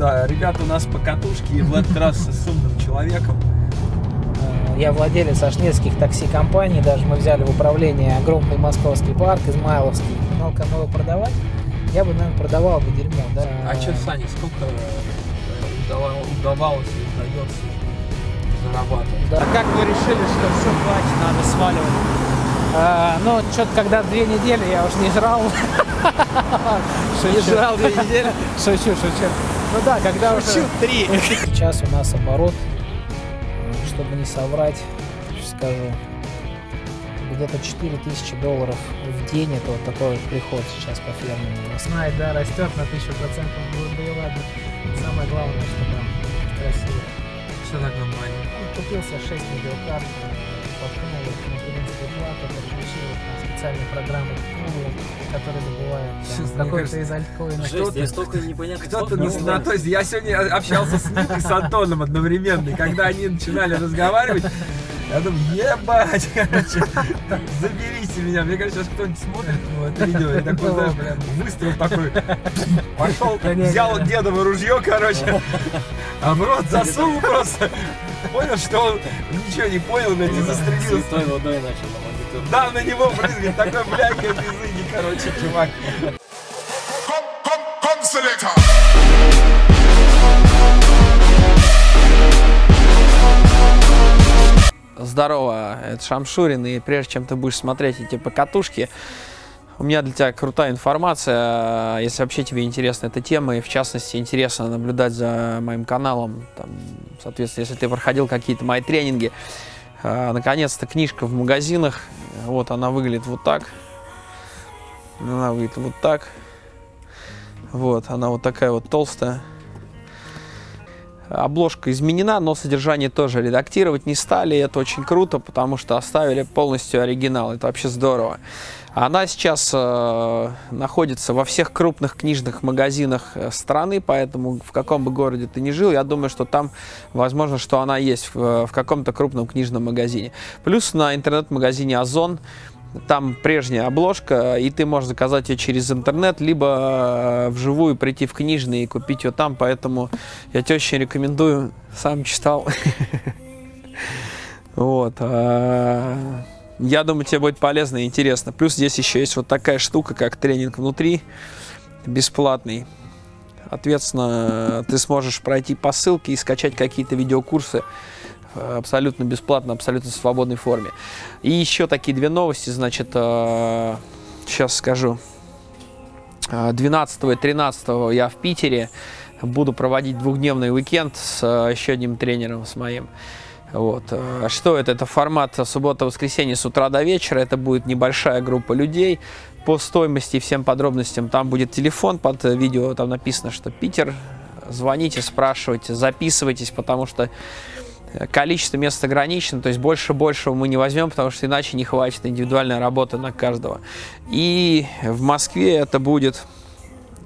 Да, ребята у нас по катушке, и в этот раз с умным человеком. Э, Я владелец аж нескольких такси-компаний, даже мы взяли в управление огромный московский парк, Измайловский. Но кому его продавать, я бы, наверное, продавал бы дерьмо, да. А что, Саня, сколько э, удава- удавалось и удается зарабатывать? Да. А как вы решили, что все, хватит, надо сваливать? А, ну, что-то когда две недели я уж не жрал. Не жрал две недели? Шучу, шучу. Ну да, когда уже... Три. Сейчас у нас оборот, э, чтобы не соврать, сейчас скажу, где-то 4000 долларов в день, это вот такой вот приход сейчас по ферме у нас. Да, растет на 1000 процентов, будет бы и ладно. Самое главное, чтобы красиво. Все так нормально. Ну, Купил себе 6 видеокарт, подкнул их на принципе плату, подключил их на специальные программы Google, которые добывают какой-то из альткоинов. Жесть, я столько непонятных Кто-то на, знаю. то есть я сегодня общался с Ник и с Антоном одновременно, и когда они начинали разговаривать, я думаю, ебать, короче, заберите меня. Мне кажется, сейчас кто-нибудь смотрит ну, это видео, и такой, знаешь, блин. выстрел такой, пошел, взял дедово ружье, короче, а в рот засунул просто. Понял, что он ничего не понял, блядь, и застрелился. Святой водой начал. Да, на него брызгает, такой без иги, короче, чувак. Come, come, come, selector. Здорово, это Шамшурин, и прежде чем ты будешь смотреть эти покатушки, у меня для тебя крутая информация, если вообще тебе интересна эта тема, и в частности интересно наблюдать за моим каналом, там, соответственно, если ты проходил какие-то мои тренинги, э, наконец-то книжка в магазинах, вот она выглядит вот так, она выглядит вот так, вот, она вот такая вот толстая, Обложка изменена, но содержание тоже редактировать не стали. и Это очень круто, потому что оставили полностью оригинал. Это вообще здорово. Она сейчас э, находится во всех крупных книжных магазинах э, страны, поэтому в каком бы городе ты ни жил, я думаю, что там, возможно, что она есть в, в каком-то крупном книжном магазине. Плюс на интернет-магазине Озон там прежняя обложка, и ты можешь заказать ее через интернет, либо э, вживую прийти в книжный и купить ее там, поэтому я тебе очень рекомендую, сам читал. Вот. а, Я думаю, тебе будет полезно и интересно. Плюс здесь еще есть вот такая штука, как тренинг внутри, бесплатный. Соответственно, ты сможешь пройти по ссылке и скачать какие-то видеокурсы э, абсолютно бесплатно, абсолютно в свободной форме. И еще такие две новости, значит, сейчас скажу. Э, 12 и 13 я в Питере буду проводить двухдневный уикенд с э, еще одним тренером, с моим. Вот. э, Что это? Это формат суббота-воскресенье с утра до вечера. Это будет небольшая группа людей. По стоимости и всем подробностям там будет телефон под э, видео. Там написано, что Питер. Звоните, спрашивайте, записывайтесь, потому что э, количество мест ограничено, то есть больше большего мы не возьмем, потому что иначе не хватит индивидуальной работы на каждого. И в Москве это будет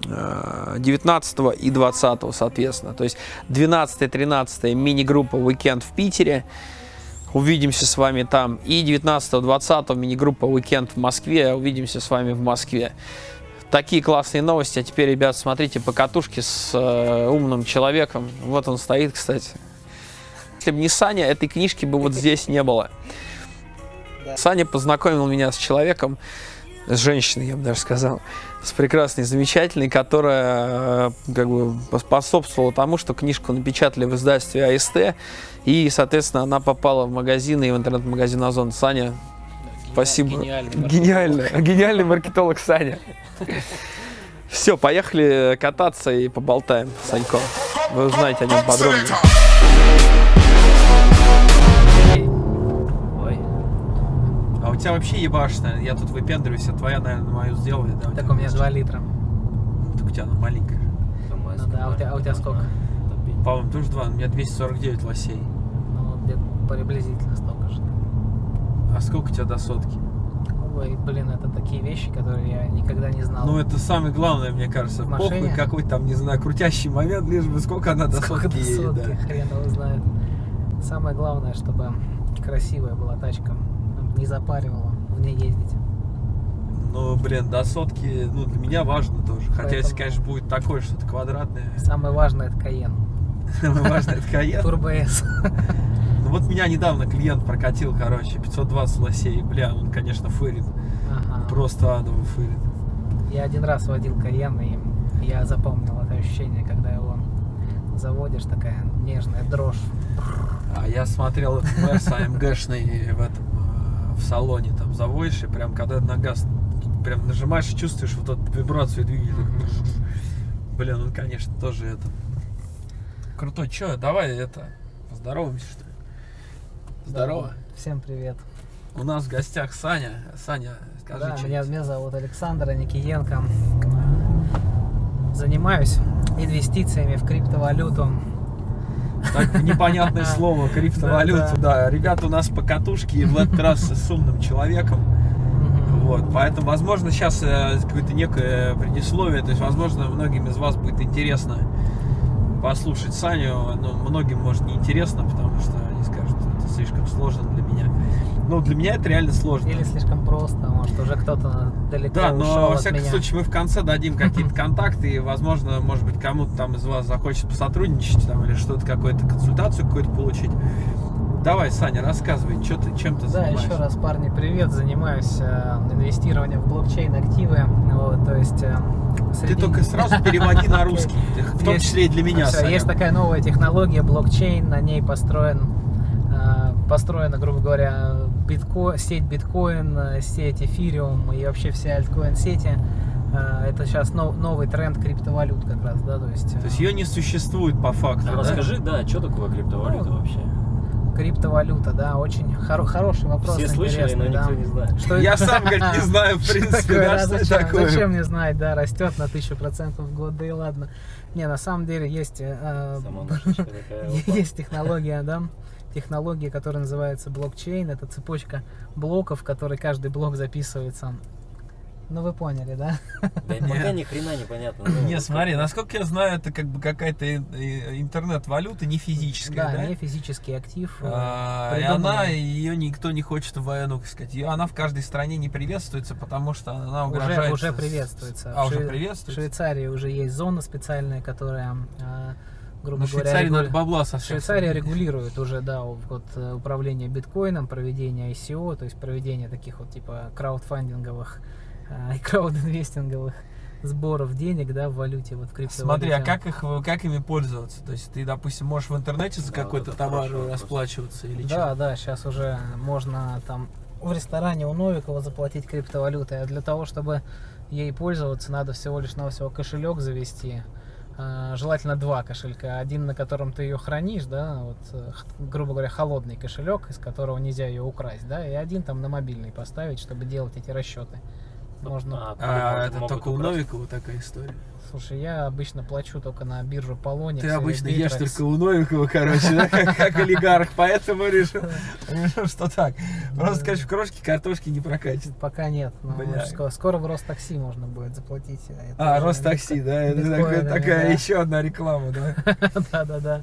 э, 19 и 20, соответственно. То есть 12-13 мини-группа «Уикенд» в Питере. Увидимся с вами там. И 19-20 мини-группа «Уикенд» в Москве. Увидимся с вами в Москве. Такие классные новости. А теперь, ребят, смотрите покатушки с э, умным человеком. Вот он стоит, кстати. Если бы не Саня, этой книжки бы вот здесь не было. Саня познакомил меня с человеком, с женщиной, я бы даже сказал, с прекрасной, замечательной, которая э, как бы способствовала тому, что книжку напечатали в издательстве АСТ, и, соответственно, она попала в магазины и в интернет-магазин Озон. Саня, спасибо. Гениальный. Гениальный маркетолог Саня. Все, поехали кататься и поболтаем, Санько. Вы узнаете о нем подробнее. У тебя вообще ебашная, я тут выпендриваюсь, а твоя, наверное, мою сделает, да? так у меня 2 литра. Так у тебя она маленькая. Ну да, а у тебя, а у тебя сколько? По-моему, тоже два, у меня 249 лосей. Ну, где-то приблизительно столько же. А сколько у тебя до сотки? Ой, блин, это такие вещи, которые я никогда не знал. Ну, это самое главное, мне кажется. В машине? Похуй какой там, не знаю, крутящий момент, лишь бы сколько она до Сколько сотки до едет, сотки, да. хрен его знает. Самое главное, чтобы красивая была тачка, не запаривала в ней ездить. Ну, блин, до сотки, ну, для меня важно тоже. Хотя, если, Поэтому- конечно, будет такое что-то квадратное, Самое важное это Каен. самое важное это Каен. Турбо S. Ну, вот меня недавно клиент прокатил, короче, 520 лосей. Бля, он, конечно, фырит. Ага. Просто адово фырит. Я один раз водил Каен, и я запомнил это ощущение, когда его заводишь, такая нежная дрожь. А я смотрел этот Мерс AMG-шный в этом, в салоне, там, заводишь, и прям, когда на газ прям нажимаешь, и чувствуешь вот эту вибрацию двигателя. Блин, он, конечно, тоже это... Крутой. Чё, давай это, поздороваемся, что ли? Здорово. Всем привет. У нас в гостях Саня. Саня, скажи, Да, меня, меня зовут Александр Никиенко. Занимаюсь инвестициями в криптовалюту. Так непонятное слово, криптовалюта, да. Ребята у нас по катушке, и в этот раз с умным человеком. Вот, поэтому, возможно, сейчас э, какое-то некое предисловие, то есть, возможно, многим из вас будет интересно послушать Саню, но многим, может, не интересно, потому что они скажут, это слишком сложно для меня. Ну, для меня это реально сложно. Или слишком просто, может уже кто-то далеко Да, но во всяком меня. случае мы в конце дадим какие-то контакты, и, возможно, может быть, кому-то там из вас захочется посотрудничать там, или что-то, какую-то консультацию какую-то получить. Давай, Саня, рассказывай, что ты, чем ты Да, занимаешься? еще раз, парни, привет. Занимаюсь э, инвестированием в блокчейн активы. Вот, то есть э, Ты среди- только сразу переводи на русский, в том Есть- числе и для меня, Саня. Есть такая новая технология блокчейн, на ней построен, э, построена, грубо говоря, битко, сеть биткоин, э, сеть эфириум и вообще все альткоин сети. Э, Это сейчас новый тренд криптовалют как раз, да, то есть, э, То есть ее не существует по факту, А да? расскажи, да, что такое криптовалюта Ну, вообще? криптовалюта, да, очень хоро- хороший вопрос, Все слышали, но интересный, да. никто не знает. Что Я сам, говорит, не знаю, в Что принципе, такое, да, да, что зачем, такое. зачем мне знать, да, растет на тысячу процентов в год, да и ладно. Не, на самом деле есть, э, есть технология, да, технология, которая называется блокчейн, это цепочка блоков, в которой каждый блок записывается. Ну вы поняли, да? Да пока Нет. ни хрена не понятно. ну, Не, вот смотри, насколько я знаю, это как бы какая-то э, э, интернет-валюта, не физическая, да? Да, не физический актив. э, А, и она, ее никто не хочет в ну, как сказать, она в каждой стране не приветствуется, потому что она угрожает. уже приветствуется. А, В уже Шве- В приветствуется? Швейцарии уже есть зона специальная, которая, э, грубо Ну, говоря, Швейцарии регуля- надо бабла совсем. Швейцария регулирует уже, да, вот э, управление биткоином, проведение ICO, то есть проведение таких вот типа краудфандинговых э, и краудинвестинговых сборов денег, да, в валюте, вот в криптовалюте. Смотри, а как их, как ими пользоваться? То есть ты, допустим, можешь в интернете за Да, какой-то вот товар расплачиваться или Да, что? да, сейчас уже можно там в ресторане у Новикова заплатить криптовалютой, а для того, чтобы ей пользоваться, надо всего лишь навсего кошелек завести. А, Желательно два кошелька. Один, на котором ты ее хранишь, да, вот, э, грубо говоря, холодный кошелек, из которого нельзя ее украсть, да, и один там на мобильный поставить, чтобы делать эти расчеты. Можно. А, А, это только у украсть. Новикова такая история. Слушай, я обычно плачу только на биржу Polonix. Ты обычно ешь только у Новикова, короче, да, как, олигарх, поэтому решил, что так. Просто, конечно, крошки картошки не прокатит. Пока нет. скоро, в Ростакси можно будет заплатить. А, уже Ростакси, да, это такая, еще одна реклама, да. да, да, да.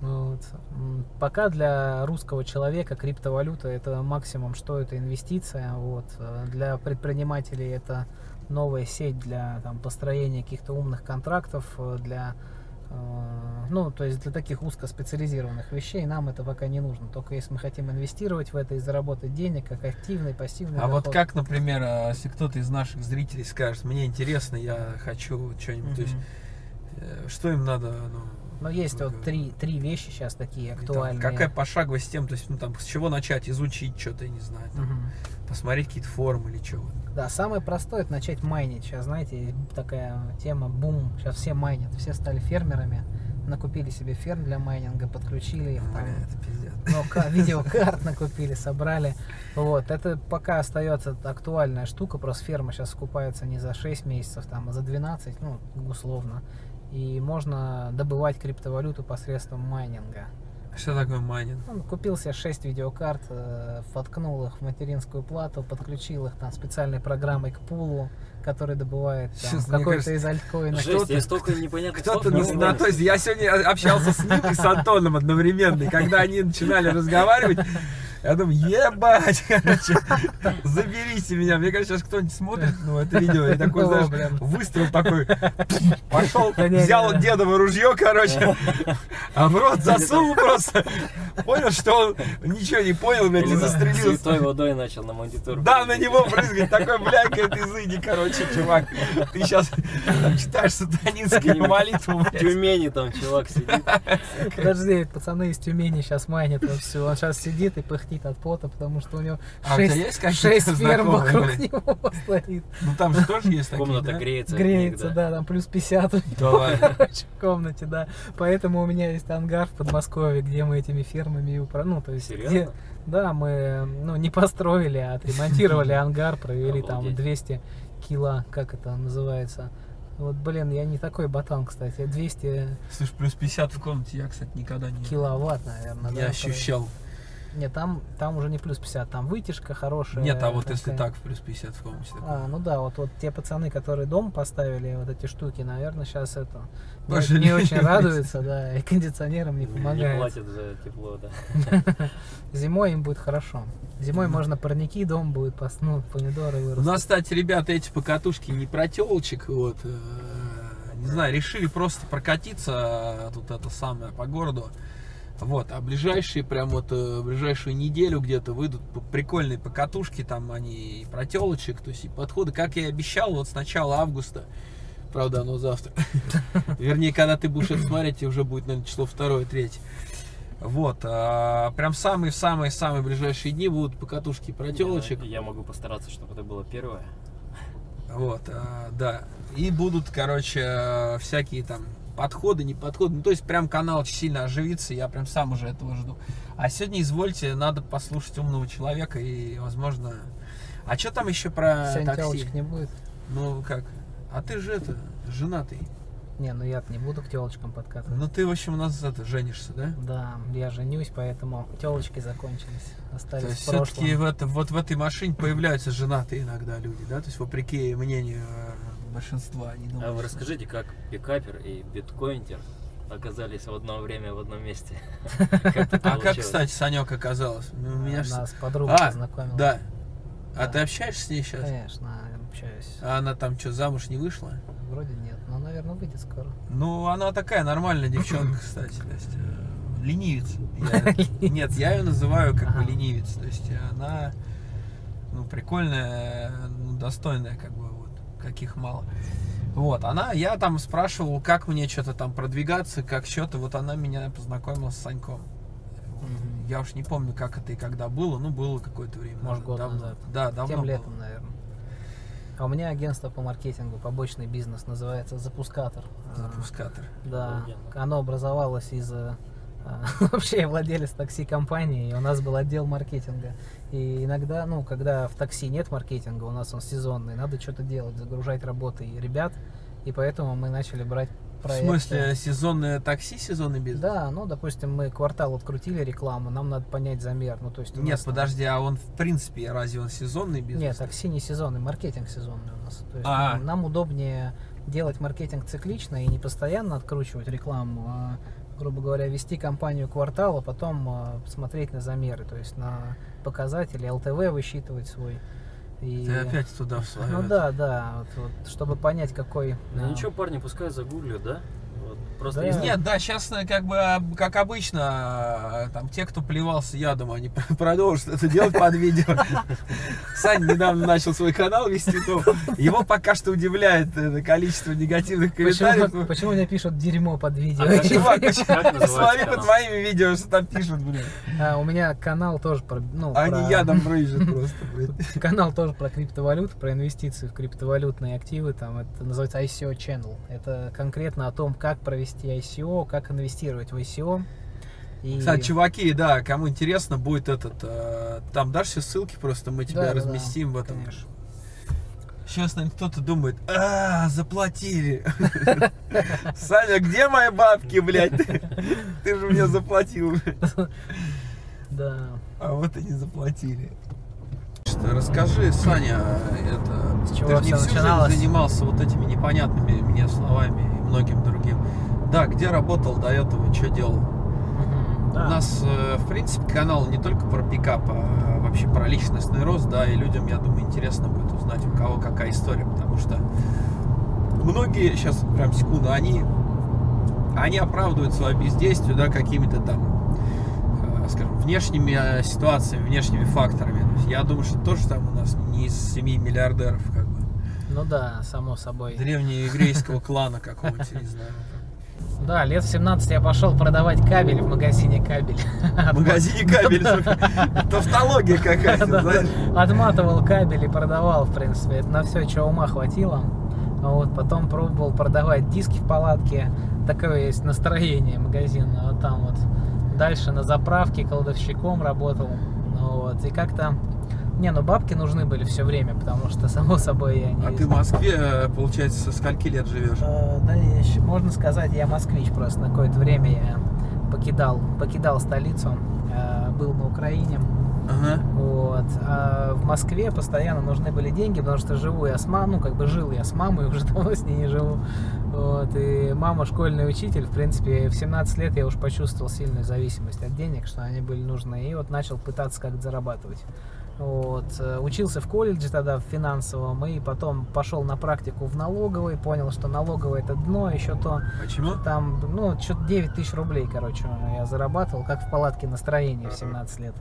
Вот. М, Пока для русского человека криптовалюта это максимум, что это инвестиция. Вот. Э, Для предпринимателей это новая сеть для там, построения каких-то умных контрактов, э, для э, ну, то есть для таких узкоспециализированных вещей нам это пока не нужно. Только если мы хотим инвестировать в это и заработать денег, как активный, пассивный А вот доход. как, например, а, если кто-то из наших зрителей скажет, мне интересно, я хочу что-нибудь, то есть, что им надо, ну, Но есть ну, вот три, три вещи сейчас такие и там актуальные. какая пошаговая система, то есть, ну, там, с чего начать, изучить что-то, я не знаю, там, Мгм. посмотреть какие-то форумы или что. Да, самое простое это начать майнить. Сейчас, знаете, такая тема бум. Сейчас все майнят, все стали фермерами, накупили себе ферм для майнинга, подключили их там. Бля, это пиздец. Ну, ка- видеокарт накупили, собрали. Вот, это пока остается актуальная штука. Просто ферма сейчас скупается не за 6 месяцев, там, а за 12, ну, условно. И можно добывать криптовалюту посредством майнинга. Что такое майнинг? Он купил себе 6 видеокарт, э, воткнул их в материнскую плату, подключил их там специальной программой к пулу, который добывает какой-то из альткоинов. Жесть, я столько непонятных слов Кто-то, не знаю, то есть я сегодня общался с Ник и с Антоном одновременно, и когда они начинали разговаривать, Я думаю, ебать, короче, заберите меня. Мне кажется, сейчас кто-нибудь смотрит ну, это видео, и такой, знаешь, выстрел такой, пошел, взял дедово ружье, короче, а в рот засунул просто. Понял, что он ничего не понял, блядь, и застрелился. Святой водой начал на монитор. Да, на него брызгать, такой, блядь, ты изыди, короче, чувак. Ты сейчас читаешь сатанинскую молитву, В блядь. Тюмени там чувак сидит. Подожди, пацаны из Тюмени сейчас майнят все. Он сейчас сидит и пыхтит от пота, потому что у него А у тебя 6, есть какие-то ферм знакомые, вокруг блядь? него стоит. Ну там же тоже есть такие, Комната да? греется. от них, Греется, да, там плюс 50 у него, Давай. короче, в комнате, да. Поэтому у меня есть ангар в Подмосковье, где мы этими фермами и упра- Ну, то есть, где... Серьезно? Да, мы, ну, не построили, а отремонтировали ангар, провели там Обалдеть. 200 кило, как это называется. Вот, блин, я не такой ботан, кстати. 200 Слушай, плюс 50 в комнате я, кстати, никогда не, киловатт, наверное. не ощущал. Нет, там, там уже не плюс 50, там вытяжка хорошая. Нет, а вот если такая. так, в плюс 50 в комнате. такое. А, ну да, вот, вот те пацаны, которые дом поставили, вот эти штуки, наверное, сейчас это не, не очень радуются, да, и кондиционерам не Не помогает. платят за тепло, да. Зимой им будет хорошо. Зимой можно парники, дом будет, пос- ну, помидоры У вырастут. нас, кстати, ребята, эти покатушки не про телочек, вот, э, не знаю, решили просто прокатиться, э, тут это самое, по городу. Вот, а ближайшие, прям вот, э, ближайшую неделю где-то выйдут прикольные покатушки, там они и про телочек, то есть и подходы, как я и обещал, вот с начала августа, правда, оно завтра, вернее, когда ты будешь это смотреть, уже будет, наверное, число второе, третье. Вот, а, прям самые-самые-самые ближайшие дни будут покатушки про телочек. Я могу постараться, чтобы это было первое. Вот, а, да. И будут, короче, э, всякие там подходы, не подходы. Ну, то есть прям канал очень сильно оживится, я прям сам уже этого жду. А сегодня, извольте, надо послушать умного человека и, возможно... А что там еще про Сегодня такси? не будет. Ну, как? А ты же это, женатый. Не, ну я не буду к телочкам подкатывать. Ну, ты, в общем, у нас это, женишься, да? Да, я женюсь, поэтому телочки закончились. То Остались есть в прошлом. все-таки в это, вот в этой машине появляются женатые иногда люди, да? То есть вопреки мнению э, большинства, они думают, А вы расскажите, как пикапер и биткоинтер оказались в одно время в одном месте? А как, кстати, Санек оказалось? У меня Нас подруга А, познакомила. Да. А ты общаешься с ней сейчас? Конечно, общаюсь. А она там что, замуж не вышла? Вроде нет, но, наверное, выйдет скоро. Ну, она такая нормальная девчонка, кстати. То есть, э, ленивец. Нет, я ее называю как бы ленивец. То есть она ну, прикольная, ну, достойная, как бы каких мало. Вот, она, я там спрашивал, как мне что-то там продвигаться, как что-то, вот она меня познакомила с Саньком. Вот. Я уж не помню, как это и когда было, ну, было какое-то время. Может, год давно. назад. Да, давно Тем было. летом, наверное. А у меня агентство по маркетингу, побочный бизнес, называется Запускатор. А, Запускатор. Да, Обалденно. оно образовалось из а, вообще я владелец такси-компании, и у нас был отдел маркетинга. И иногда, ну, когда в такси нет маркетинга, у нас он сезонный, надо что-то делать, загружать работы ребят, и поэтому мы начали брать В проекты. смысле, сезонное такси, сезонный бизнес? Да, ну, допустим, мы квартал открутили рекламу, нам надо понять замер, ну, то есть... Нет, нас подожди, а он в принципе, разве он сезонный бизнес? Нет, такси не сезонный, маркетинг сезонный у нас. То есть А. нам, нам удобнее делать маркетинг циклично и не постоянно откручивать рекламу, а, грубо говоря, вести компанию квартал, а потом а, смотреть на замеры, то есть на показатели, ЛТВ высчитывать свой. И... Ты опять туда в свою. Ну да, да, вот, вот, чтобы понять, какой... Ну а, ничего, парни, пускай загуглят, да? Просто Да. Нет, да, сейчас как бы, а, как обычно, э, там те, кто плевался ядом, они продолжат это делать под видео. Саня недавно начал свой канал вести, но его пока что удивляет это количество негативных комментариев. Почему, почему мне пишут дерьмо под видео? А Чувак, смотри под канал? моими видео, что там пишут, блин. А, у меня канал тоже про... Ну, Они про- ядом брызжут просто, блин. Канал тоже про криптовалюту, про инвестиции в криптовалютные активы. Там это называется ICO Channel. Это конкретно о том, как провести ICO, как инвестировать в ICO. И... Кстати, чуваки, да, кому интересно, будет этот, э, там дашь все ссылки, просто мы тебя Да, да, да, разместим в этом. конечно. Сейчас, наверное, кто-то думает, а, заплатили. Саня, где мои бабки, блядь? Ты, же мне заплатил. Да. А вот и не заплатили. Что, расскажи, Саня, это, С чего ты не всю жизнь занимался вот этими непонятными мне словами и многим другим. Да, где работал до этого, что делал? Да. У нас, э, в принципе, канал не только про пикап, а вообще про личностный рост, да, и людям, я думаю, интересно будет узнать, у кого какая история, потому что многие, сейчас прям секунду, они, они оправдывают свое бездействие, да, какими-то там, э, скажем, внешними э, ситуациями, внешними факторами. Я думаю, что тоже там у нас не из семьи миллиардеров, как бы, Ну да, само собой. древнееврейского клана какого-нибудь, не знаю. Да, лет в 17 я пошел продавать кабель в магазине кабель. В магазине кабель, тавтология какая-то. Отматывал кабель и продавал, в принципе. Это на все, что ума хватило. Вот, потом пробовал продавать диски в палатке. Такое есть настроение магазина. Вот там вот. Дальше на заправке кладовщиком работал. Вот. И как-то... Не, ну бабки нужны были все время, потому что, само собой, я не... А ты в Москве, э, получается, со скольки лет живешь? Э, Да, я ещё- можно сказать, я москвич просто. На какое-то время я покидал, покидал столицу, э, был на Украине. Ага. Вот. А в Москве постоянно нужны были деньги, потому что живу я с мамой, ну как бы жил я с мамой, уже давно с ней не живу. Вот. И мама школьный учитель, в принципе, в 17 лет я уж почувствовал сильную зависимость от денег, что они были нужны, и вот начал пытаться как-то зарабатывать. Вот. Э, Учился в колледже тогда в финансовом, и потом пошел на практику в налоговой, понял, что налоговое это дно, еще то, Почему? там, ну, что-то 9 тысяч рублей, короче, я зарабатывал, как в палатке настроения в 17 лет.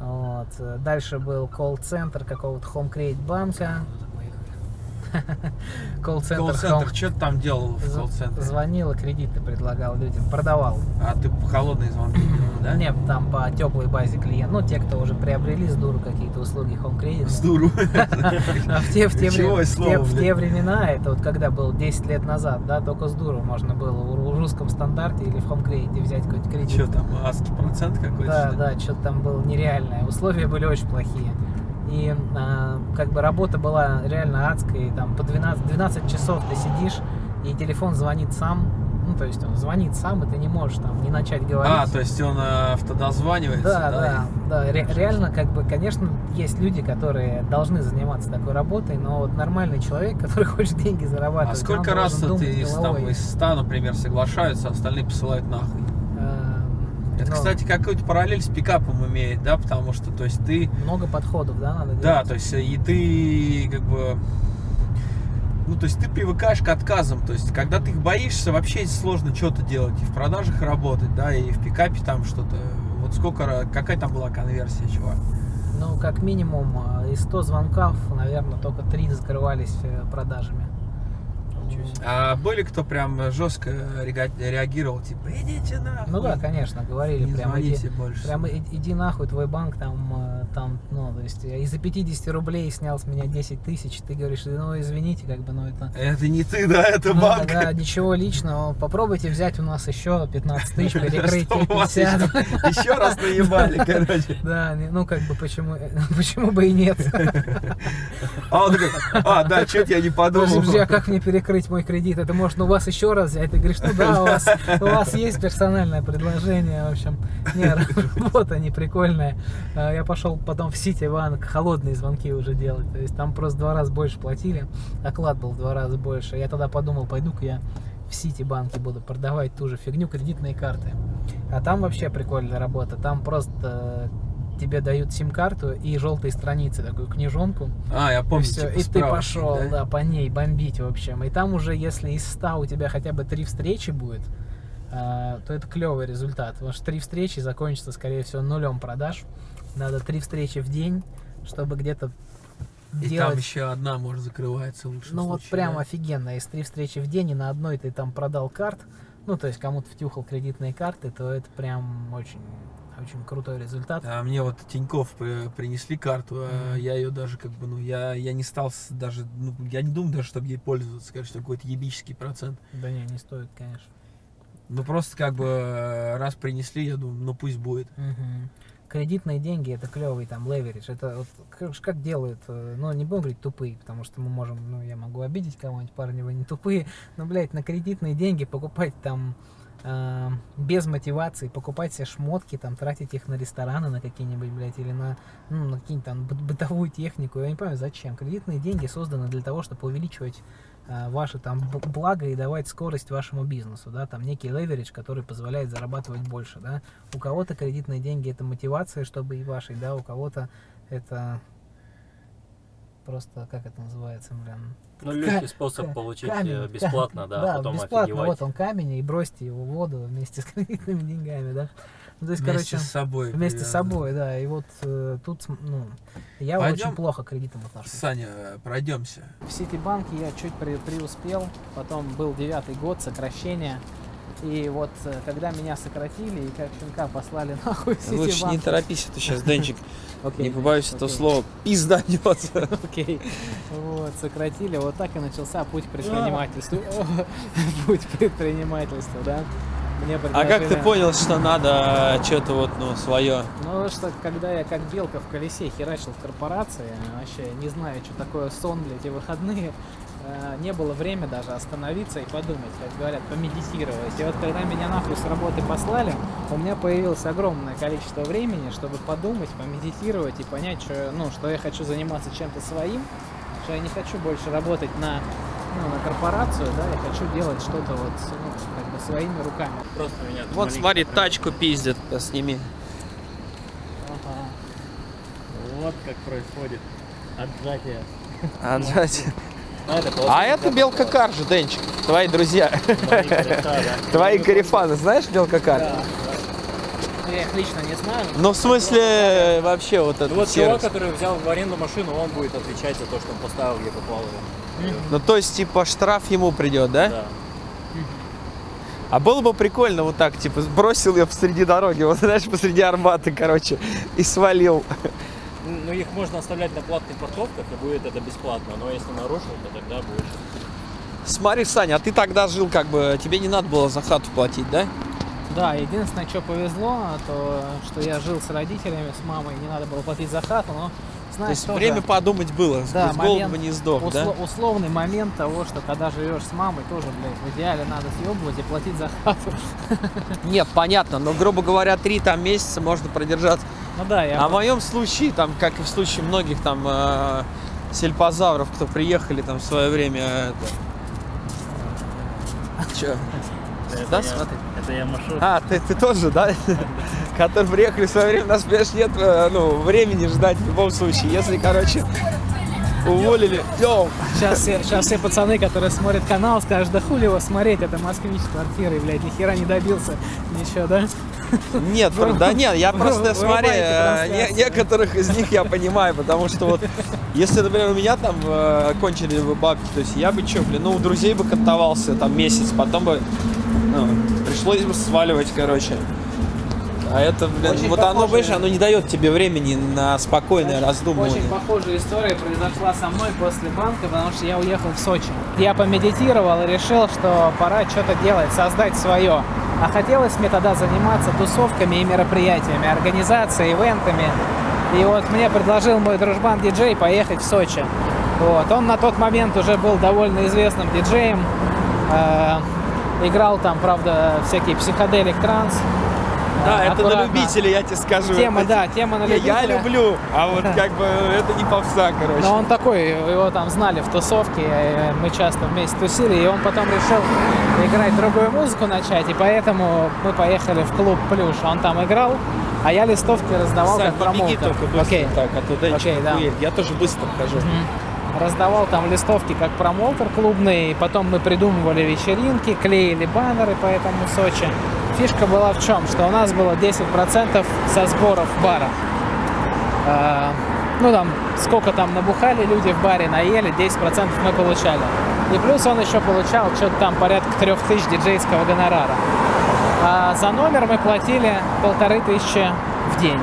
Вот. Э, Дальше был колл-центр какого-то Home Credit банка. Колл-центр Колл-центр, Home- что ты там делал в колл-центре? Звонил и кредиты предлагал людям, продавал. А ты холодные звонки делал, да? Нет, там по теплой базе клиент. Ну, те, кто уже приобрели с дуру какие-то услуги Home Credit. С дуру. А в те, в, те в те- в те времена, это вот когда был 10 лет назад, да, только с дуру можно было в, русском стандарте или в Home Credit взять какой-то кредит. Что там, аски процент какой-то? Да, да, что-то там было нереальное. Условия были очень плохие. И а, как бы работа была реально адская. И там по 12, 12 часов ты сидишь, и телефон звонит сам. Ну, то есть он звонит сам, и ты не можешь там не начать говорить. А, то есть он э, автодозванивается, Да, да? да, да. Ре- реально, как бы, конечно, есть люди, которые должны заниматься такой работой, но вот нормальный человек, который хочет деньги А зарабатывать, он сколько раз ты из, там, из 100, например, соглашаются, а остальные посылают нахуй? Это, ну, кстати, какую-то параллель с пикапом имеет, да, потому что, то есть ты много подходов, да, надо Да, делать? то есть э, и ты как бы... Ну, то есть ты привыкаешь к отказам. То есть, когда ты их боишься, вообще сложно что-то делать. И в продажах работать, да, и в пикапе там что-то. Вот сколько, какая там была конверсия, чувак? Ну, как минимум, э, из 100 звонков, наверное, только 3 закрывались э, продажами. А были кто прям жестко реагировал, типа, идите нахуй. Ну да, конечно, говорили не прям, иди, больше. прям иди нахуй, твой банк там, э, там, ну, то есть я из-за 50 рублей снял с меня 10 тысяч, ты говоришь, ну, извините, как бы, ну, это... Это не ты, да, это Ну, банк. да, ничего личного. Попробуйте взять у нас еще 15 тысяч, перекрыть Что у вас 50. еще, раз наебали, короче. Да, ну как бы почему, почему бы и нет. А он такой, а, да, что-то я не подумал. Друзья, как мне перекрыть мой кредит? Это может ну, у вас еще раз взять? Ты говоришь, ну да, у вас, у вас есть персональное предложение, в общем. Не, работа не прикольная. А, Я пошел потом в Ситибанк холодные звонки уже делать. То есть там просто два раза больше платили, оклад был в два раза больше. Я тогда подумал, пойду-ка я в Ситибанке буду продавать ту же фигню, кредитные карты. А там вообще прикольная работа. Там просто э, тебе дают сим-карту и желтые страницы, такую книжонку. А, я помню, и всё, типа, и ты пошел, да? да? по ней бомбить, в общем. И там уже, если из 100 у тебя хотя бы три встречи будет, э, то это клевый результат. Потому что три встречи закончатся, скорее всего, нулем продаж. Надо три встречи в день, чтобы где-то И делать... там еще одна, может, закрывается лучше. Ну вот прям офигенно. Из три встречи в день, и на одной ты там продал карт, ну то есть кому-то втюхал кредитные карты, то это прям очень, очень крутой результат. А мне вот Тиньков при- принесли карту, а Мгм. я ее даже как бы, ну, я, я не стал даже, ну, я не думаю даже, чтобы ей пользоваться, конечно, какой-то ебический процент. Да не, не стоит, конечно. Ну, просто как бы э, раз принесли, я думаю, ну, пусть будет. Мгм. Кредитные деньги это клевый там леверидж. Это вот как, как делают, э, ну не будем говорить тупые, потому что мы можем, ну я могу обидеть кого-нибудь, парни, вы не тупые, но, блядь, на кредитные деньги покупать там э, без мотивации покупать себе шмотки, там, тратить их на рестораны, на какие-нибудь, блядь, или на, ну, на какие-нибудь там быт- бытовую технику. Я не понимаю, зачем. Кредитные деньги созданы для того, чтобы увеличивать э, ваши там благо и давать скорость вашему бизнесу, да, там некий леверидж, который позволяет зарабатывать больше, да. У кого-то кредитные деньги это мотивация, чтобы и вашей, да, у кого-то это просто, как это называется, блин, Ну, легкий способ получить камень, э, бесплатно, да, да, потом бесплатно, офигевать. вот он камень, и бросьте его в воду вместе с кредитными деньгами, да. Ну, то есть, Вместе короче, с собой. вместе с привязано. собой, да, и вот э, тут, ну, я Пойдем? очень плохо к кредитам отношусь. Саня, пройдемся. В Ситибанке я чуть при- преуспел, потом был девятый год, сокращение, и вот э, когда меня сократили и как щенка послали нахуй в Лучше не Ситибанк. торопись, а то сейчас Денчик, Окей, не побоюсь этого окей. слова, пизданется. Окей. Вот, сократили. Вот так и начался путь к предпринимательству. Путь к предпринимательству, да. Мне А как ты предложили- понял, что надо что-то вот, ну, свое? Ну, что когда я как белка в колесе херачил в корпорации, вообще не знаю, что такое сон, блядь, и выходные, э, не было время даже остановиться и подумать, как говорят, помедитировать. И вот когда меня нахуй с работы послали, у меня появилось огромное количество времени, чтобы подумать, помедитировать и понять, что, ну, что я хочу заниматься чем-то своим, что я не хочу больше работать на, ну, на корпорацию, да, я хочу делать что-то вот, ну, своими руками. Просто меня тут Вот маленько смотри, прям- тачку пиздят, сними. Ага. Вот как происходит отжатие. А это, А это Белка Кар же, Денчик, твои друзья, твои карифаны, знаешь Белка Кар? Да. Я их лично не знаю. Ну, в смысле, вообще вот Ну этот вот чувак, который взял в аренду машину, он будет отвечать за то, что он поставил, где попал его. Ну, то есть, типа, штраф ему придет, да? Да. А было бы прикольно вот так, типа, бросил ее посреди дороги, вот, знаешь, посреди Арбата, короче, и свалил. Ну их можно оставлять на платных парковках, и будет это бесплатно. Но если нарушил, то тогда будет. Смотри, Саня, а ты тогда жил как бы, тебе не надо было за хату платить, да? Да, единственное, что повезло, то что я жил с родителями, с мамой, не надо было платить за хату, но То знаешь, есть тоже время подумать было, Да, с момент бы не сдох, да? усло- условный момент того, что когда живешь с мамой, тоже, блядь, в идеале надо съебывать и платить за хату. Нет, понятно, но, грубо говоря, три там месяца можно продержаться. Ну да, я А в моем случае, там, как и в случае многих там э, сельпозавров, кто приехали там в свое время, это... Че? Это Да, я- смотри. Это я машу. А, ты, ты тоже, да? Которые приехали в свое время, у нас, понимаешь, нет э, ну, времени ждать в любом случае. Если, короче, уволили, йоу, сейчас, все, сейчас все пацаны, которые смотрят канал, скажут, да хули его смотреть, это москвич с квартирой, блядь, ни хера не добился, ничего, да? Нет, да нет, я просто, смотри, э, не- некоторых из них я понимаю, потому что вот, если, например, у меня там э, кончили бы бабки, то есть я бы что, блин, ну, у друзей бы кантовался там месяц, потом бы, ну, пришлось бы сваливать, короче. А это, блин, Очень вот оно, похоже. понимаешь, оно не дает тебе времени на спокойное раздумывание. Очень похожая история произошла со мной после банка, потому что я уехал в Сочи. Я помедитировал и решил, что пора что-то делать, создать свое. А хотелось мне тогда заниматься тусовками и мероприятиями, организацией, ивентами. И вот мне предложил мой дружбан диджей поехать в Сочи. Вот. Он на тот момент уже был довольно известным диджеем. Э, играл там, правда, всякий психоделик транс. Да, это на любителей, я тебе скажу. Тема, Это- да, тема на Не, Я любителя. люблю, а вот как бы это не попса, короче. Но он такой, его там знали в тусовке, э, мы часто вместе тусили, и он потом решил играть другую музыку начать, и поэтому мы поехали в клуб Плюш. Он там играл, а я листовки раздавал Сань, как промоутер. только быстро Окей. так, а то Денчик Окей, да. Я тоже быстро хожу. Раздавал там листовки как промоутер клубный, потом мы придумывали вечеринки, клеили баннеры по этому Сочи. Фишка была в чем? Что у нас было 10% со сборов бара. А, ну там, сколько там набухали люди в баре, наели, 10% мы получали. И плюс он еще получал что-то там порядка 3000 диджейского гонорара. А за номер мы платили полторы тысячи в день.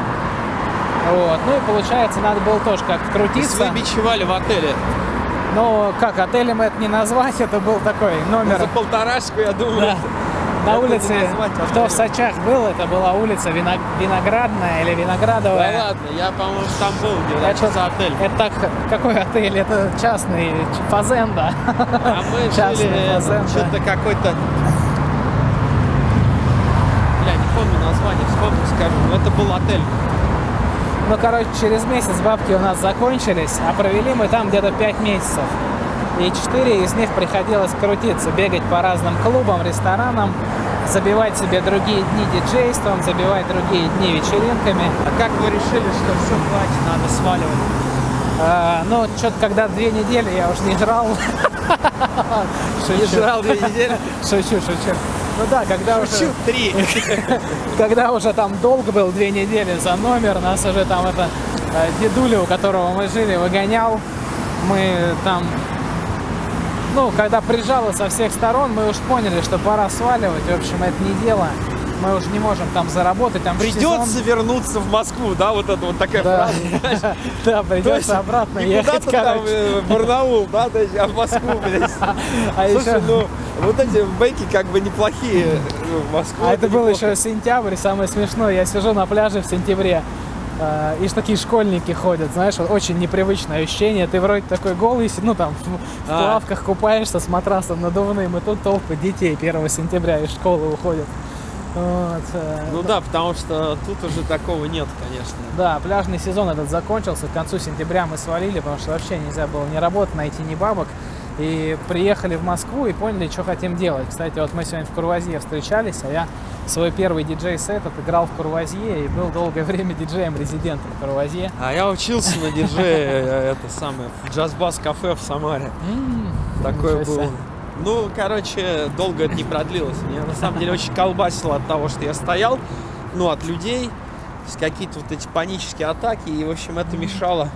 Вот. Ну и получается, надо было тоже как То крутиться. вы бичевали в отеле. Ну, как, отелем это не назвать, это был такой номер За полторашку, я думаю. да, на не улице, в. Сочах был, это была улица Вино- Виноградная или Да Виноградовая. ладно, я, по-моему, там был где-то. Это- за отель? Это какой отель? Это частный, Фазенда. А мы Частный жили что-то какой-то... скажем. Но это был отель. Ну, короче, через месяц бабки у нас закончились, а провели мы там где-то 5 месяцев. И 4 из них приходилось крутиться, бегать по разным клубам, ресторанам, забивать себе другие дни диджейством, забивать другие дни вечеринками. А как вы решили, что все, хватит, надо сваливать? А, ну, что-то когда две недели я уж не жрал. Не жрал две недели? Шучу, шучу. Ну да, когда уже... Шучу, три. Когда уже там долг был две недели за номер, нас уже там это э, дедуля, у которого мы жили, выгонял. Мы там, ну, когда прижало со всех сторон, мы уж поняли, что пора сваливать. В общем, это не дело. Мы уже не можем там заработать. Там Придется сезон. вернуться в Москву, да, вот это вот такая Да, фраза. да, придется обратно ехать, там э, Барнаул, да, а в Москву, блядь. А Слушай, еще- ну, вот эти бейки как бы неплохие ну, в Москву. А это был еще сентябрь, самое смешное, я сижу на пляже в сентябре, э, и ж такие школьники ходят, знаешь, вот очень непривычное ощущение, ты вроде такой голый, ну там в, в А. плавках купаешься с матрасом надувным, и тут толпы детей 1 сентября из школы уходят. Вот, э, Ну да, потому что тут уже такого нет, конечно. Да, пляжный сезон этот закончился. К концу сентября мы свалили, потому что вообще нельзя было ни работать, найти ни бабок. И приехали в Москву и поняли, что хотим делать. Кстати, вот мы сегодня в Курвазье встречались, а я свой первый диджей-сет отыграл в Курвазье и был долгое время диджеем-резидентом в Курвазье. А я учился на диджее, э, это самое, в джаз-бас кафе в Самаре. Такое было. Ну, короче, долго это не продлилось. Меня на самом деле очень колбасило от того, что я стоял, ну, от людей, какие-то вот эти панические атаки, и, в общем, это мешало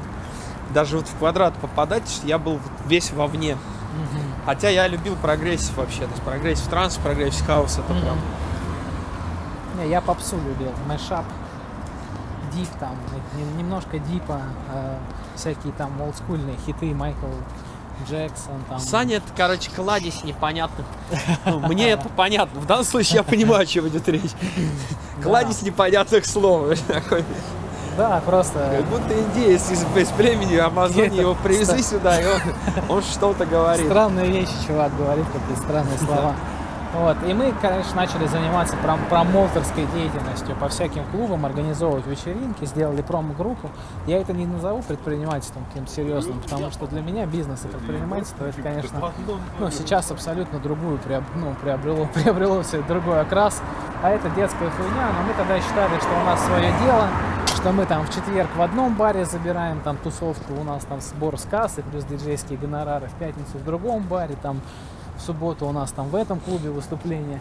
даже вот в квадрат попадать, я был весь вовне. Мгм. Хотя я любил progressive вообще, то есть progressive trance, progressive house, это Мгм. прям... Не, я попсу любил, мэшап, дип там, не- немножко дипа, э, всякие там олдскульные хиты Майкл Джексон там. Саня, это, короче, кладезь непонятных. Ну, мне это понятно. В данном случае я понимаю, о чем идет речь. Кладезь непонятных слов. Такой, Да, просто Как будто индеец из, из племени Амазонии Это его привезли сюда, и он, он что-то говорит. Странные вещи чувак говорит, какие странные слова. Вот. И мы, конечно, начали заниматься пром- промоутерской деятельностью по всяким клубам, организовывать вечеринки, сделали промо-группу. Я это не назову предпринимательством каким-то серьезным, потому что для меня бизнес и предпринимательство это, конечно, ну, сейчас абсолютно другую приоб- ну, приобрело, приобрело все другой окрас. А это детская хуйня, но мы тогда считали, что у нас свое дело, что мы там в четверг в одном баре забираем там тусовку, у нас там сбор с кассы, плюс диджейские гонорары, в пятницу в другом баре, там в субботу у нас там в этом клубе выступление.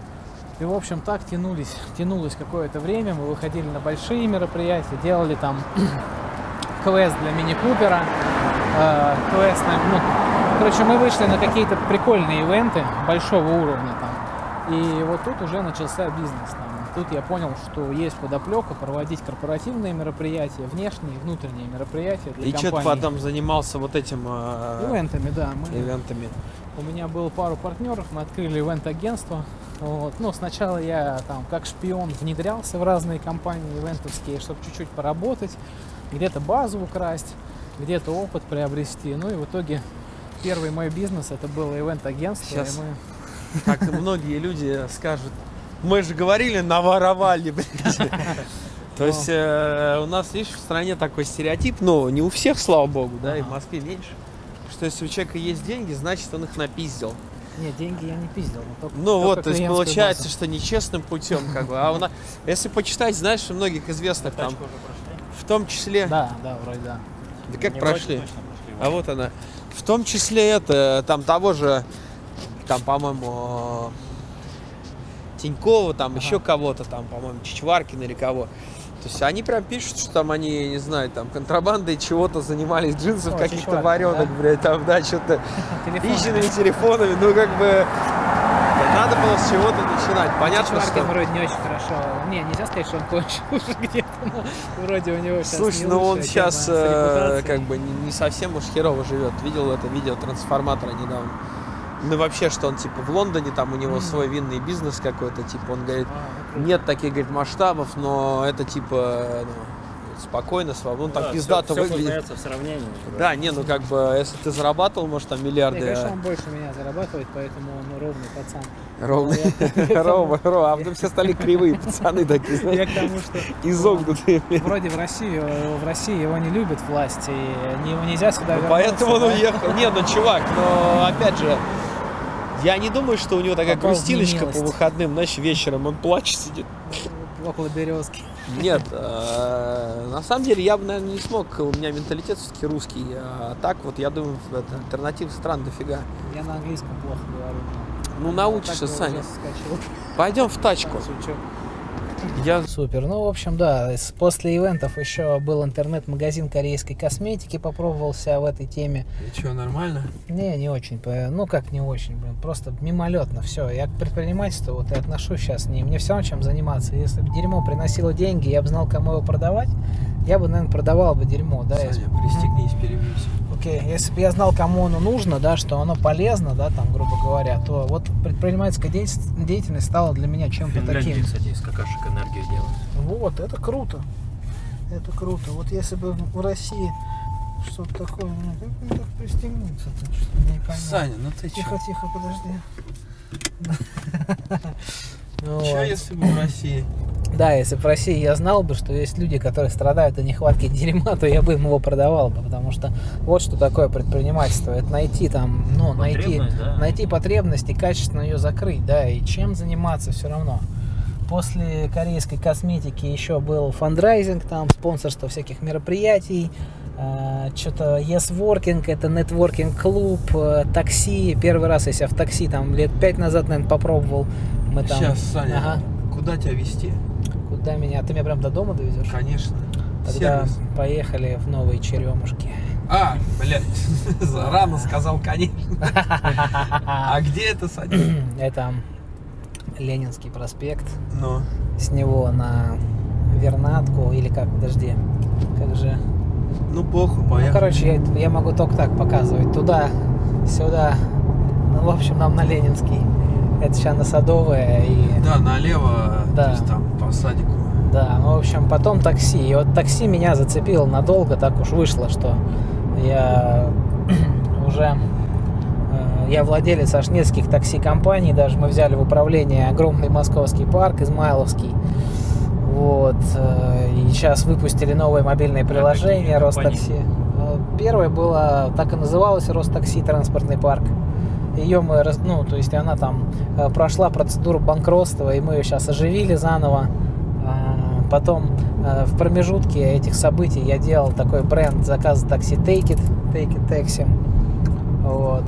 И, в общем, так тянулись, тянулось какое-то время, мы выходили на большие мероприятия, делали там квест для мини-купера, э, квест на, ну, короче, мы вышли на какие-то прикольные ивенты большого уровня там. И вот тут уже начался бизнес там. Тут я понял, что есть подоплека проводить корпоративные мероприятия, внешние и внутренние мероприятия для И что ты потом занимался вот этим э, Ивентами, да. Мы, ивентами? у меня было пару партнеров, мы открыли ивент-агентство. Вот. Ну, сначала я там как шпион внедрялся в разные компании ивентовские, чтобы чуть-чуть поработать, где-то базу украсть, где-то опыт приобрести. Ну и в итоге первый мой бизнес это было ивент-агентство. И мы- Как многие люди скажут, мы же говорили, наворовали, блядь. То есть э, у нас, видишь, в стране такой стереотип, но не у всех, слава богу, да, и в. Москве меньше, что если у человека есть деньги, значит он их напиздил. Не, деньги я не пиздил. но только- Ну вот, то есть получается, базу. что нечестным путем, как бы. А у нас, если почитать, знаешь, у многих известных там, в том числе, Да, да, вроде да. да как Не прошли, вроде точно прошли. а вот она, в том числе это, там того же, там, по-моему, Тинькова, там еще кого-то, там, по-моему, Чичваркина или кого. То есть они прям пишут, что там они, не знаю, там контрабандой чего-то занимались, джинсов каких-то варенок, да? блядь, там, да, что-то пищенными телефонами, ну как бы надо было с чего-то начинать. Понятно, Чичваркин что... вроде не очень хорошо. Не, нельзя сказать, что он кончил уже где-то, но вроде у него сейчас Слушай, не ну он сейчас репутацией. как бы не совсем уж херово живет. Видел это видео трансформатора недавно. Ну вообще, что он типа в Лондоне, там у него Мгм. свой винный бизнес какой-то, типа он говорит, А, нет таких, говорит, масштабов, но это типа, ну, спокойно, свободно, ну, там Да, пиздато всё выглядит. в сравнении. Да, не, ну как бы, если ты зарабатывал, может, там миллиарды. Не, конечно, а он больше меня зарабатывает, поэтому он ровный пацан. Ровно. Я- Ровно, ровно. А потом все стали кривые пацаны такие, Я знаешь, к тому, что изогнутые. вроде в России, в России его не любят власть, и его нельзя сюда Ну, Поэтому он да. уехал. Не, ну чувак, но опять же, я не думаю, что у него такая Попал грустиночка по выходным, знаешь, вечером он плачет, сидит. около березки. Нет, э, на самом деле я бы, наверное, не смог, у меня менталитет все-таки русский. А так вот, я думаю, это, альтернатив стран дофига. Я на английском плохо говорю. Ну, научишься, Саня. Пойдем в тачку. Я... Супер. Ну, в общем, да, после ивентов еще был интернет-магазин корейской косметики, попробовал себя в этой теме. И что, нормально? Не, не очень. Ну, как не очень, блин, просто мимолетно все. Я к предпринимательству вот и отношусь сейчас не. Мне все равно чем заниматься. Если бы дерьмо приносило деньги, я бы знал, кому его продавать, я бы, наверное, продавал бы дерьмо, да, если Саня, пристегнись, перебьюсь. Окей, если бы я знал, кому оно нужно, да, что оно полезно, да, там, грубо говоря, то вот предпринимательская деятельность, стала для меня чем-то таким. из какашек энергию делают. Вот, это круто. Это круто. Вот если бы в России что-то такое, ну, как мне так пристегнуться-то, что-то не пойму. Саня, ну ты Тихо, чё? тихо, подожди. Ну Чё, вот. если бы в России? Да, если бы в России я знал бы, что есть люди, которые страдают от нехватки дерьма, то я бы им его продавал бы, потому что вот что такое предпринимательство. Это найти там, ну, найти, Потребность, да. найти потребность и качественно ее закрыть, да, и чем заниматься все равно. После корейской косметики еще был фандрайзинг, там спонсорство всяких мероприятий, что-то Yes Working, это нетворкинг клуб, э, такси. Первый раз я себя в такси там лет пять назад, наверное, попробовал. Мы там, Сейчас, Саня, Ага. куда тебя везти? Куда меня? Ты меня прям до дома довезешь? Конечно. Тогда Сервис. поехали в новые черемушки. А, блядь, рано сказал, конечно. А где это, Саня? Это Ленинский проспект. Ну, С него на Вернатку или как, подожди, как же... ну похуй, Ну, поехали. короче, я, я могу только так показывать. Туда, сюда. Ну, в общем, нам на Ленинский. Это сейчас на Садовое и... Да, налево, Да. то есть там по садику. Да, ну, в общем, потом такси. И вот такси меня зацепило надолго, так уж вышло, что я уже... э, Я владелец аж нескольких такси-компаний, даже мы взяли в управление огромный московский парк, Измайловский. Вот. э, И сейчас выпустили новое мобильное приложение компании? Ростакси. Э, Первое было, так и называлось, Ростакси транспортный парк. Ее мы, ну, то есть она там э, прошла процедуру банкротства, и мы ее сейчас оживили заново. А, Потом в промежутке этих событий я делал такой бренд заказа такси Take It, Take It Taxi. Вот.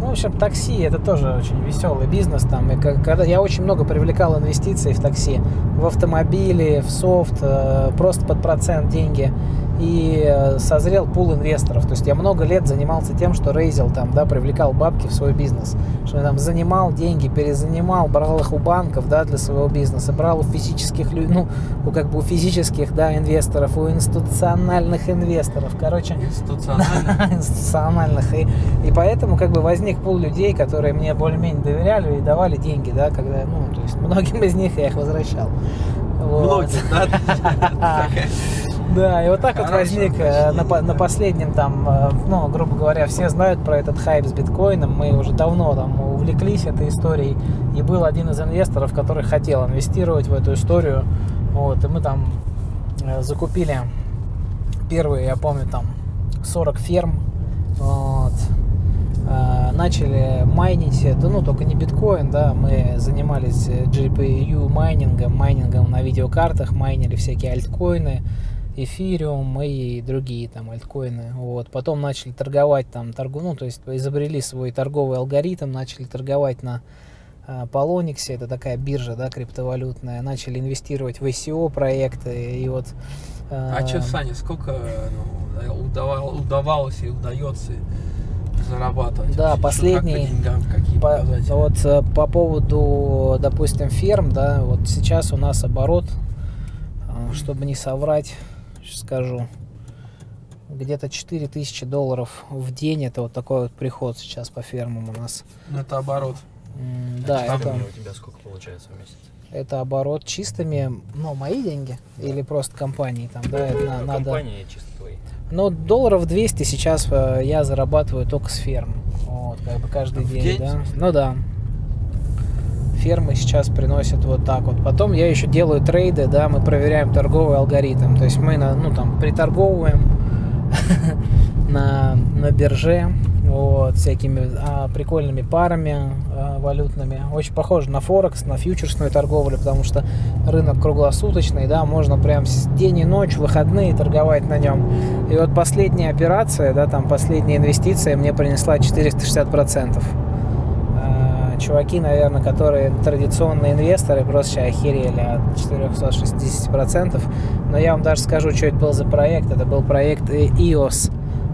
Ну, в общем, такси это тоже очень веселый бизнес. Там, и ко- когда я очень много привлекал инвестиций в такси, в автомобили, в софт, э, просто под процент деньги. И э, созрел пул инвесторов. То есть я много лет занимался тем, что рейзил там, да, привлекал бабки в свой бизнес. Что я там занимал деньги, перезанимал, брал их у банков, да, для своего бизнеса, брал у физических людей, ну, у как бы у физических, да, инвесторов, у институциональных инвесторов. Короче, Институционально. институциональных. И, и поэтому как бы возник пул людей, которые мне более-менее доверяли и давали деньги, да, когда, ну, то есть многим из них я их возвращал. Вот. Многие, да? Да, и вот так вот Хорошее возник э, на, уточнение, на да. последнем там, э, ну, грубо говоря, все знают про этот хайп с биткоином, мы уже давно там увлеклись этой историей, и был один из инвесторов, который хотел инвестировать в эту историю, вот, и мы там э, закупили первые, я помню, там 40 ферм, вот, начали майнить, это, ну, только не биткоин, да, мы занимались GPU майнингом, майнингом на видеокартах, майнили всякие альткоины, эфириум и другие там альткоины, вот, потом начали торговать там, торгу, ну, то есть изобрели свой торговый алгоритм, начали торговать на э, Polonix, это такая биржа, да, криптовалютная, начали инвестировать в ICO проекты, и вот... э, А что, Саня, сколько ну, удавал- удавалось и удается зарабатывать? Да, вообще? Последний- Как по деньгам, По, показатели? вот э, по поводу, допустим, ферм, да, вот сейчас у нас оборот, а, чтобы не соврать, сейчас скажу, где-то 4000 долларов в день, это вот такой вот приход сейчас по фермам у нас. Ну, это оборот. М, Да, Там это у тебя сколько получается в месяц? Это оборот чистыми, ну, мои деньги или просто компании там, да, это на- Ну, надо. Компания чисто твои. Ну, долларов 200 сейчас э, я зарабатываю только с ферм. Вот, как бы каждый В день, день, да. Ну да. Фермы сейчас приносят вот так вот. Потом я еще делаю трейды, да, мы проверяем торговый алгоритм. То есть мы, на, ну, там, приторговываем на, на бирже, вот, всякими а, прикольными парами а, валютными. Очень похоже на Форекс, на фьючерсную торговлю, потому что рынок круглосуточный, да, можно прям день и ночь, выходные торговать на нем. И вот последняя операция, да, там последняя инвестиция мне принесла 460%. Чуваки, наверное, которые традиционные инвесторы, просто охерели от 460%. Но я вам даже скажу, что это был за проект. Это был проект э, EOS,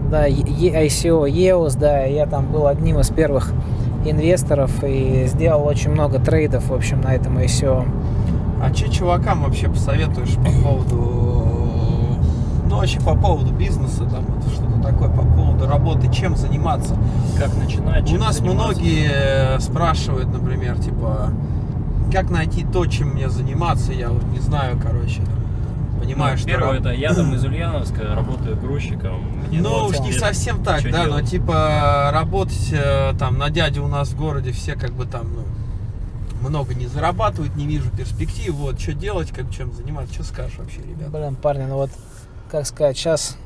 да, ICO EOS, да, я там был одним из первых инвесторов и сделал очень много трейдов, в общем, на этом ICO. А что чувакам вообще посоветуешь по поводу, вообще по поводу бизнеса, там вот что-то такое, по поводу работы, чем заниматься? Как начинать? У нас заниматься? многие спрашивают, например, типа, как найти то, чем мне заниматься, я вот не знаю, короче, понимаю, Ну, что... Первое, раб- это я там из Ульяновска, работаю грузчиком. Мне Ну, 20 уж не лет. совсем так, да, но делать? типа работать э, там на дядю у нас в городе все как бы там, ну, много не зарабатывают, не вижу перспектив, вот, что делать, как чем заниматься, что скажешь вообще, ребят? Блин, парни, ну вот, как сказать, сейчас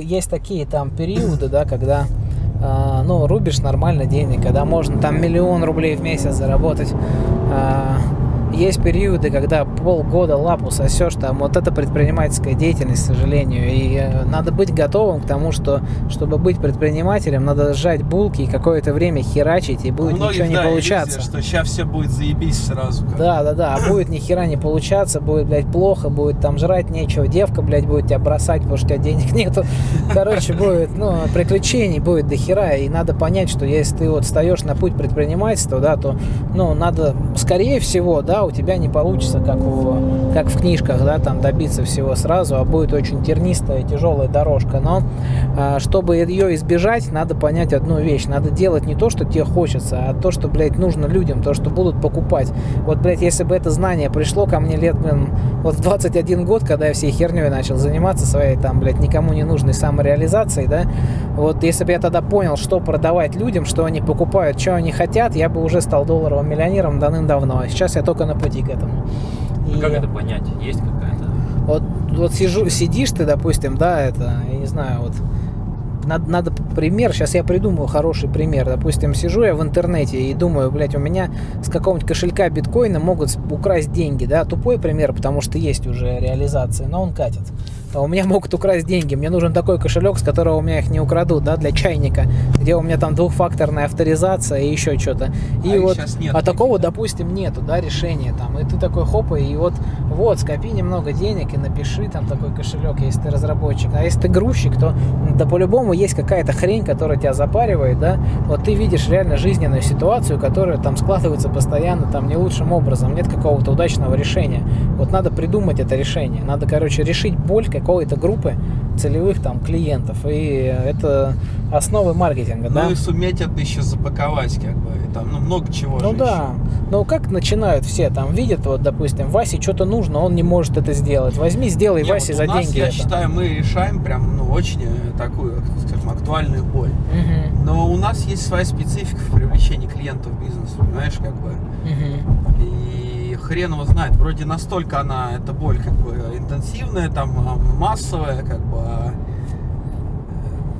есть такие там периоды, да, когда, а, ну, рубишь нормально денег, когда можно там миллион рублей в месяц заработать. Есть периоды, когда полгода лапу сосешь, там вот это предпринимательская деятельность, к сожалению. И э, надо быть готовым к тому, что, чтобы быть предпринимателем, надо сжать булки и какое-то время херачить, и будет многих, ничего не да, получаться. иллюзия, что сейчас все будет заебись сразу. как. Да, да, да, а будет ни хера не получаться, будет, блядь, плохо, будет там жрать нечего, девка, блядь, будет тебя бросать, потому что у тебя денег нету. Короче, будет, ну, приключений будет до хера, и надо понять, что если ты вот встаешь на путь предпринимательства, да, то, ну, надо, скорее всего, да, у тебя не получится, как, у, как в книжках, да, там добиться всего сразу, а будет очень тернистая, тяжелая дорожка, но а, чтобы ее избежать, надо понять одну вещь, надо делать не то, что тебе хочется, а то, что, блядь, нужно людям, то, что будут покупать. Вот, блядь, если бы это знание пришло ко мне лет, блин, вот в 21 год, когда я всей херней начал заниматься своей, там, блядь, никому не нужной самореализацией, да, вот если бы я тогда понял, что продавать людям, что они покупают, что они хотят, я бы уже стал долларовым миллионером давным-давно, а сейчас я только на пути к этому. А И как это понять? Есть какая-то? Вот, вот сижу, сидишь ты, допустим, да, это, я не знаю, вот, надо, надо пример, сейчас я придумаю хороший пример. Допустим, сижу я в интернете и думаю, блядь, у меня с какого-нибудь кошелька биткоина могут украсть деньги, да, тупой пример, потому что есть уже реализации, но он катит. А у меня могут украсть деньги, мне нужен такой кошелек, с которого у меня их не украдут, да, для чайника, где у меня там двухфакторная авторизация и еще что-то. И А вот, нет а такого, да? допустим, нету, да, решения там, и ты такой хопа, и вот, вот, скопи немного денег и напиши там такой кошелек, если ты разработчик. А если ты грузчик, то да по-любому есть какая-то хрень, которая тебя запаривает, да, вот ты видишь реально жизненную ситуацию, которая там складывается постоянно там не лучшим образом, нет какого-то удачного решения. Вот надо придумать это решение, надо, короче, решить боль какой-то группы целевых там клиентов, и это основы маркетинга, да. Ну и суметь это еще запаковать, как бы, и там, ну, много чего Ну да. Ну как начинают все там видят, вот, допустим, Васе что-то нужно, он не может это сделать. Возьми, сделай Не, Васе вот за нас, деньги. я это. считаю, мы решаем прям, ну, очень э, такую, скажем, актуальную боль. Мгм, Но у нас есть своя специфика в привлечении клиентов в бизнес, понимаешь, как бы. мгм. И хрен его знает, вроде настолько она, эта боль, как бы, интенсивная, там, а, массовая, как бы, а,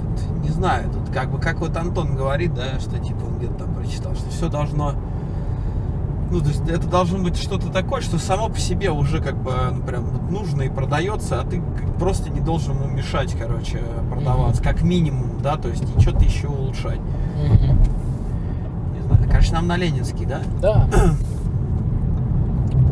вот, не знаю, тут как бы, как вот Антон говорит, да, что, типа, он где-то там прочитал, что все должно, ну, то есть это должно быть что-то такое, что само по себе уже, как бы, ну, прям нужно и продается, а ты просто не должен ему мешать, короче, продаваться, как минимум, да, то есть и что-то еще улучшать. Не знаю, конечно, нам на Ленинский, да? Да,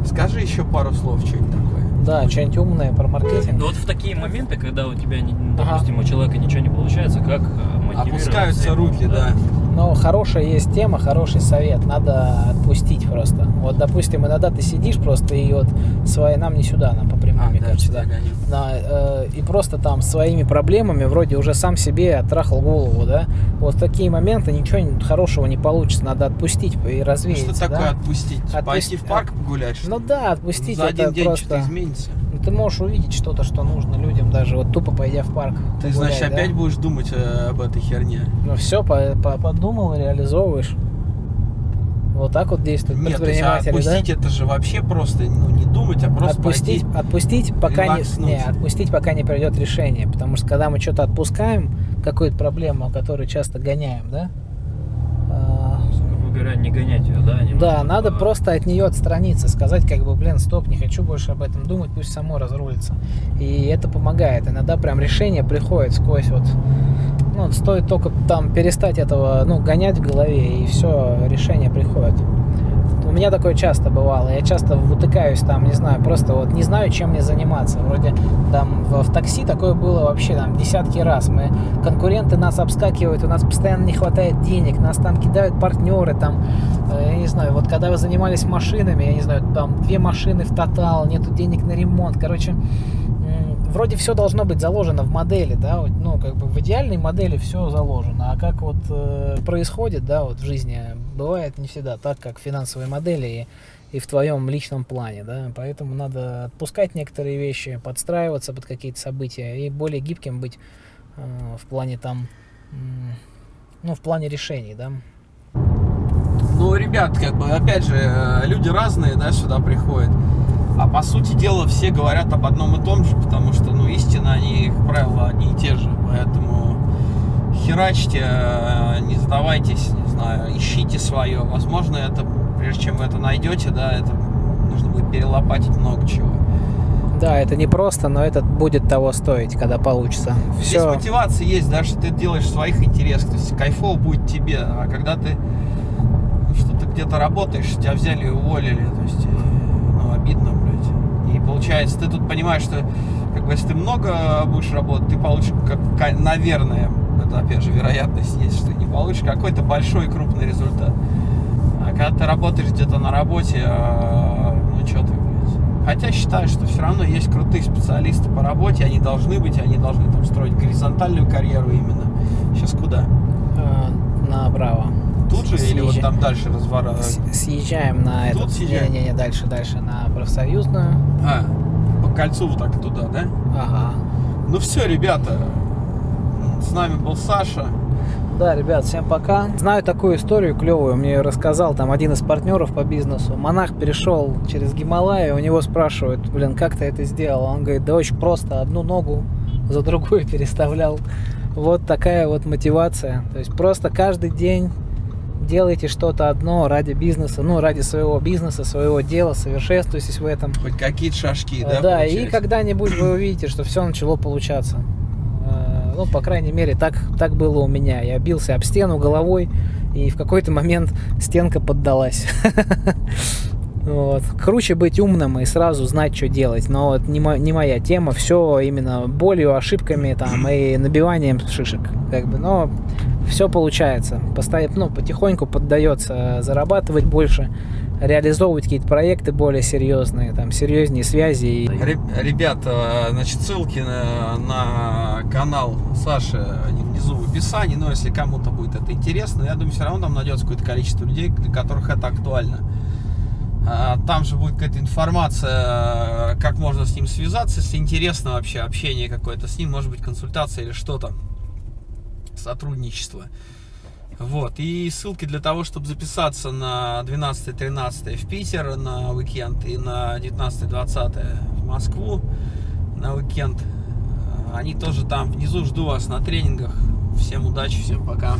Скажи еще пару слов, что-нибудь такое. да, что-нибудь умное про маркетинг. Ну вот в такие моменты, когда у тебя, не- Ага. допустим, у человека ничего не получается, как э, мотивировать Опускаются руки, да. Но хорошая есть тема, хороший совет. Надо отпустить просто. Вот, допустим, иногда ты сидишь просто и вот свои нам не сюда, нам по прямой, А, мне да, кажется, да. Да, э, и просто там своими проблемами вроде уже сам себе оттрахал голову, да. Вот такие моменты ничего хорошего не получится. Надо отпустить и развеяться, Что такое да. отпустить? Отпусти- Пойти в парк погулять? что Ну да, отпустить За это один день просто... что-то изменится. Ты можешь увидеть что-то, что нужно людям, даже вот тупо пойдя в парк. Ты, погулять, значит, да. опять будешь думать э, об этой херне. Ну все, подумал и реализовываешь. Вот так вот действуют Нет, то есть, а предприниматели, да? отпустить это же вообще просто, ну, не думать, а просто отпустить, пойти. отпустить, пока не, релакснуть. не, отпустить, пока не придет решение. Потому что когда мы что-то отпускаем, какую-то проблему, которую часто гоняем, да? А, говоря, не гонять ее, да? немножко Да, надо по- просто от нее отстраниться, сказать, как бы, блин, стоп, не хочу больше об этом думать, пусть само разрулится. И это помогает. Иногда прям решение приходит сквозь вот, ну, стоит только там перестать этого, ну, гонять в голове, и все, решение приходит. У меня такое часто бывало. Я часто утыкаюсь там, не знаю, просто вот не знаю, чем мне заниматься. Вроде там в, в такси такое было вообще там десятки раз. Мы конкуренты нас обскакивают, у нас постоянно не хватает денег, нас там кидают партнеры, там, э, я не знаю, вот когда вы занимались машинами, я не знаю, там две машины в тотал, нету денег на ремонт, короче, вроде все должно быть заложено в модели, да, ну, как бы в идеальной модели все заложено, а как вот э, происходит, да, вот в жизни, бывает не всегда так, как в финансовой модели и, и в твоем личном плане, да, поэтому надо отпускать некоторые вещи, подстраиваться под какие-то события и более гибким быть э, в плане там, м, ну, в плане решений, да. Ну, ребят, как бы, опять же, э, люди разные, да, сюда приходят. А по сути дела все говорят об одном и том же, потому что, ну, истина, они, как правило, одни и те же. Поэтому херачьте, э, не сдавайтесь, не знаю, ищите свое. Возможно, это, прежде чем вы это найдете, да, это нужно будет перелопатить много чего. Да, это не просто, но это будет того стоить, когда получится. Здесь Все. мотивация есть, да, что ты делаешь своих интересах. То есть кайфово будет тебе. А когда ты ну, что-то где-то работаешь, тебя взяли и уволили, то есть, э, ну, обидно, блядь. И получается, ты тут понимаешь, что как бы если ты много будешь работать, ты получишь, как, ка- наверное, это опять же вероятность есть, что не получишь какой-то большой крупный результат. А когда ты работаешь где-то на работе, а, ну что ты, блядь. Хотя считаю, что все равно есть крутые специалисты по работе, они должны быть, они должны там строить горизонтальную карьеру именно. Сейчас куда? э, направо. Тут же или вот там дальше? С- Съезжаем на Тут этот. съезжаем? Не, не, не, дальше, дальше на профсоюзную. А, по кольцу вот так туда, да? Ага. Ну все, ребята, с нами был Саша. Да, ребят, всем пока. Знаю такую историю клевую, мне ее рассказал там один из партнеров по бизнесу. Монах перешел через Гималаи, у него спрашивают, блин, как ты это сделал? Он говорит, да очень просто, одну ногу за другую переставлял. Вот такая вот мотивация. То есть просто каждый день делайте что-то одно ради бизнеса, ну, ради своего бизнеса, своего дела, совершенствуйтесь в этом. Хоть какие-то шажки, Э, да? Да, и получается? когда-нибудь вы увидите, что все начало получаться. Ну, по крайней мере, так, так было у меня. Я бился об стену головой, и в какой-то момент стенка поддалась. Вот. Круче быть умным и сразу знать, что делать. Но вот не, мо- не моя тема. Все именно болью, ошибками там, и набиванием шишек. Как бы. Но все получается. Постоянно, ну, потихоньку поддается зарабатывать больше, реализовывать какие-то проекты более серьезные, там, серьезнее связи. Ребята, значит, ссылки на, на канал Саши они внизу в описании, но если кому-то будет это интересно, я думаю, все равно там найдется какое-то количество людей, для которых это актуально. А, Там же будет какая-то информация, как можно с ним связаться, если интересно вообще общение какое-то с ним, может быть консультация или что-то, сотрудничество. Вот, и ссылки для того, чтобы записаться на 12-13 в Питер на уикенд и на 19-20 в Москву на уикенд. Они тоже там внизу, жду вас на тренингах. Всем удачи, всем пока.